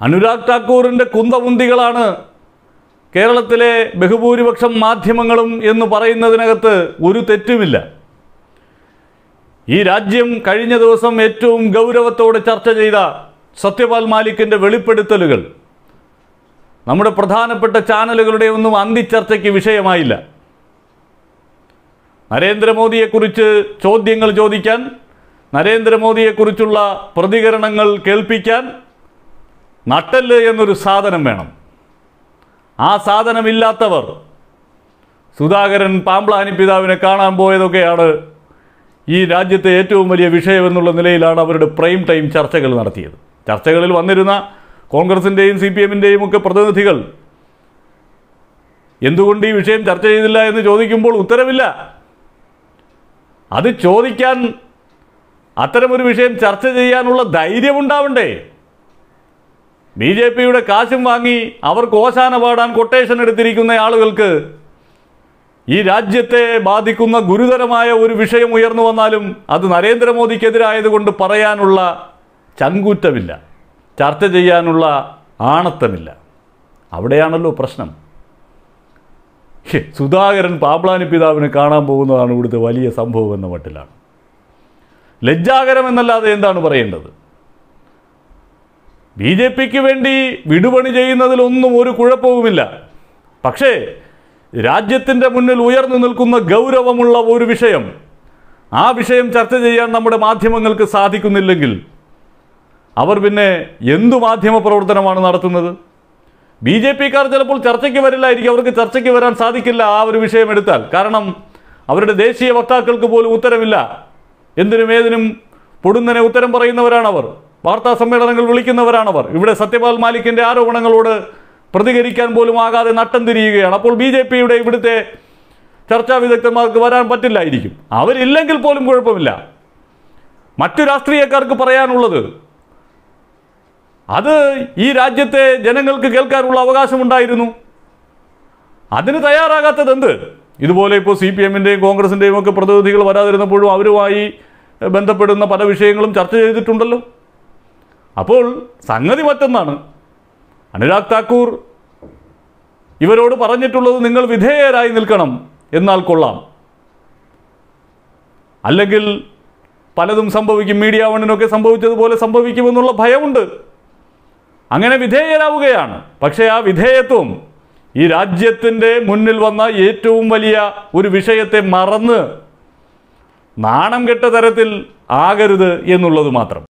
അനുരാഗ് ഠാക്കൂറിന്റെ കുന്തമുന്തികളാണ് കേരളത്തിലെ ബഹുഭൂരിപക്ഷം മാധ്യമങ്ങളും എന്ന് പറയുന്നതിനകത്ത് ഒരു തെറ്റുമില്ല. ഈ രാജ്യം കഴിഞ്ഞ ദിവസം ഏറ്റവും ഗൗരവത്തോടെ ചർച്ച ചെയ്ത സത്യപാൽ മാലിക്കിന്റെ വെളിപ്പെടുത്തലുകൾ. നമ്മുടെ പ്രധാനപ്പെട്ട ചാനലുകളുടെ ഒന്നും അന്തിച്ചർച്ചയ്ക്ക് വിഷയമായില്ല. നരേന്ദ്രമോദിയെക്കുറിച്ച് ചോദ്യങ്ങൾ ചോദിക്കാൻ നരേന്ദ്രമോദിയെക്കുറിച്ചുള്ള പ്രതികരണങ്ങൾ കേൾപ്പിക്കാൻ നട്ടൽ എന്നൊരു സാധനം വേണം. ആ സാധനമില്ലാത്തവർ സുധാകരൻ പാമ്പ്ലാനി പിതാവിനെ കാണാൻ പോയതൊക്കെയാണ് ഈ രാജ്യത്തെ ഏറ്റവും വലിയ വിഷയമെന്നുള്ള നിലയിലാണ് അവരുടെ പ്രൈം ടൈം ചർച്ചകൾ നടത്തിയത്. ചർച്ചകളിൽ വന്നിരുന്ന കോൺഗ്രസിന്റെയും സി പി എമ്മിന്റെയും ഒക്കെ പ്രതിനിധികൾ എന്തുകൊണ്ട് ഈ വിഷയം ചർച്ച ചെയ്തില്ല എന്ന് ചോദിക്കുമ്പോൾ ഉത്തരവില്ല. അത് ചോദിക്കാൻ അത്തരമൊരു വിഷയം ചർച്ച ചെയ്യാനുള്ള ധൈര്യമുണ്ടാവണ്ടേ? ബി ജെ പിയുടെ കാശും വാങ്ങി അവർക്ക് ഓശാന പാടാൻ കൊട്ടേഷൻ എടുത്തിരിക്കുന്ന ആളുകൾക്ക് ഈ രാജ്യത്തെ ബാധിക്കുന്ന ഗുരുതരമായ ഒരു വിഷയം ഉയർന്നു വന്നാലും അത് നരേന്ദ്രമോദിക്കെതിരായതുകൊണ്ട് പറയാനുള്ള ചങ്കൂറ്റമില്ല. ചർച്ച ചെയ്യാനുള്ള ആണത്തമില്ല. അവിടെയാണല്ലോ പ്രശ്നം. സുധാകരൻ പാബ്ലാനി പിതാവിനെ കാണാൻ പോകുന്നതാണ് ഇവിടുത്തെ വലിയ സംഭവം എന്ന മട്ടിലാണ്. ലജ്ജാകരമെന്നല്ലാതെ എന്താണ് പറയേണ്ടത്? ബി ജെ പിക്ക് വേണ്ടി വിടുപണി ചെയ്യുന്നതിലൊന്നും ഒരു കുഴപ്പവുമില്ല. പക്ഷേ രാജ്യത്തിന്റെ മുന്നിൽ ഉയർന്നു നിൽക്കുന്ന ഗൗരവമുള്ള ഒരു വിഷയം. ആ വിഷയം ചർച്ച ചെയ്യാൻ നമ്മുടെ മാധ്യമങ്ങൾക്ക് സാധിക്കുന്നില്ലെങ്കിൽ അവർ പിന്നെ എന്തു മാധ്യമ പ്രവർത്തനമാണ് നടത്തുന്നത്? ബി ജെ പിക്കാർ ചിലപ്പോൾ ചർച്ചയ്ക്ക് വരില്ലായിരിക്കും. അവർക്ക് ചർച്ചയ്ക്ക് വരാൻ സാധിക്കില്ല ആ ഒരു വിഷയം എടുത്താൽ. കാരണം അവരുടെ ദേശീയ വക്താക്കൾക്ക് പോലും ഉത്തരവില്ല എന്തിനും ഏതിനും പൊടുന്നനെ ഉത്തരം പറയുന്നവരാണവർ. വാർത്താ സമ്മേളനങ്ങൾ വിളിക്കുന്നവരാണവർ. ഇവിടെ സത്യപാൽ മാലിക്കിന്റെ ആരോപണങ്ങളോട് പ്രതികരിക്കാൻ പോലും ആകാതെ നട്ടം തിരിയുകയാണ്. അപ്പോൾ ബി ജെ പിയുടെ ഇവിടുത്തെ ചർച്ചാ വിദഗ്ധന്മാർക്ക് വരാൻ പറ്റില്ലായിരിക്കും. അവരില്ലെങ്കിൽ പോലും കുഴപ്പമില്ല. മറ്റു രാഷ്ട്രീയക്കാർക്ക് പറയാനുള്ളത് അത് ഈ രാജ്യത്തെ ജനങ്ങൾക്ക് കേൾക്കാനുള്ള അവകാശമുണ്ടായിരുന്നു. അതിന് തയ്യാറാകാത്തത് എന്ത്? ഇതുപോലെ ഇപ്പോൾ സി പി എമ്മിന്റെയും കോൺഗ്രസിന്റെയും ഒക്കെ പ്രതിനിധികൾ വരാതിരുന്നപ്പോഴും അവരുമായി ബന്ധപ്പെടുന്ന പല വിഷയങ്ങളും ചർച്ച ചെയ്തിട്ടുണ്ടല്ലോ. അപ്പോൾ സംഗതി മറ്റൊന്നാണ്. അനുരാഗ് താക്കൂർ ഇവരോട് പറഞ്ഞിട്ടുള്ളത് നിങ്ങൾ വിധേയരായി നിൽക്കണം എന്നാൽ കൊള്ളാം. അല്ലെങ്കിൽ പലതും സംഭവിക്കും മീഡിയ വണ്ണിനൊക്കെ സംഭവിച്ചതുപോലെ സംഭവിക്കുമെന്നുള്ള ഭയമുണ്ട്. അങ്ങനെ വിധേയരാവുകയാണ്. പക്ഷേ ആ വിധേയത്വം ഈ രാജ്യത്തിന്റെ മുന്നിൽ വന്ന ഏറ്റവും വലിയ ഒരു വിഷയത്തെ മറന്ന് നാണം കെട്ട തരത്തിൽ ആകരുത് എന്നുള്ളത് മാത്രം.